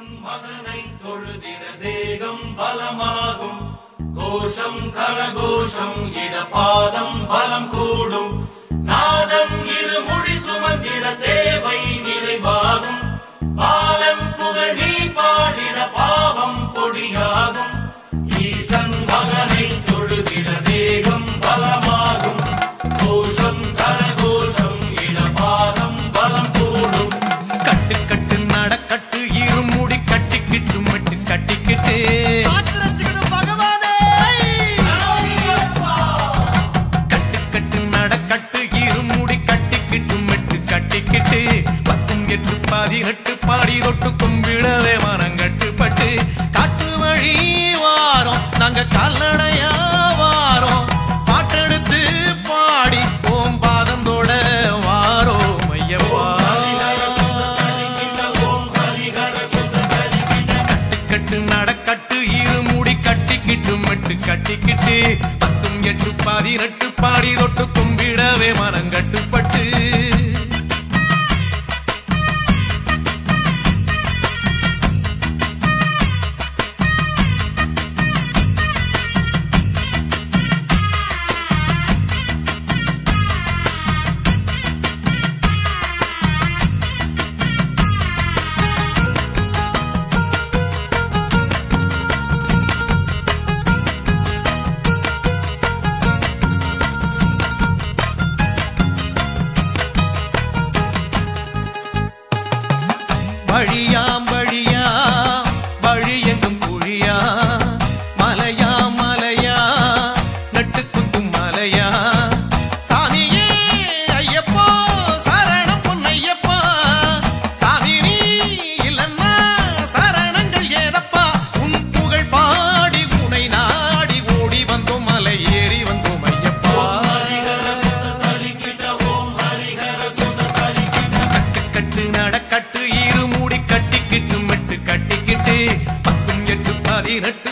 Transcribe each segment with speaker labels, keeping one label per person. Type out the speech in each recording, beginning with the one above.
Speaker 1: தன் மகனை தொழுதிட தேகம் பலமாகும். கோஷம் கரகோஷம்
Speaker 2: இடப்பா கட்டிக்கிட்டு மட்டு கட்டிக்கிட்டு பத்தும் எட்டு பாதி நட்டு பாடி தொட்டு கும்பிடவே மனம் கட்டுப்பட்டு. அழியாம் பதினெட்டு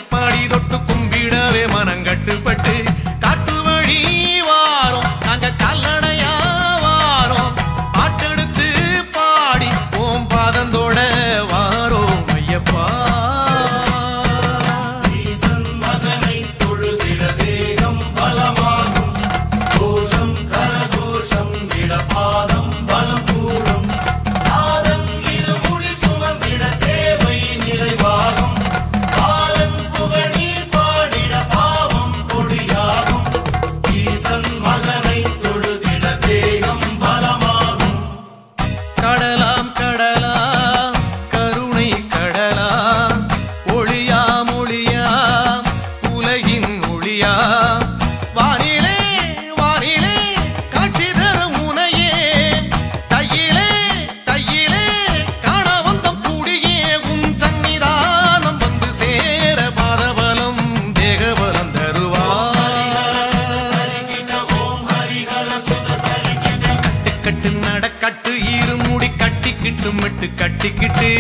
Speaker 2: குடுமிட்டு கட்டிக்கிட்டு.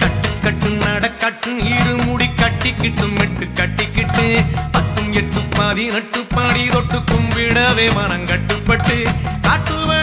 Speaker 2: கட்டு கட்டு நடக்கட்டு இருமுடி கட்டிக்கிட்டு மெட்டு கட்டிக்கிட்டு. பத்தும் எட்டு பாதி நட்டு பாடி தொட்டு கும்பிடவே மனம் கட்டுப்பட்டு. காட்டுவ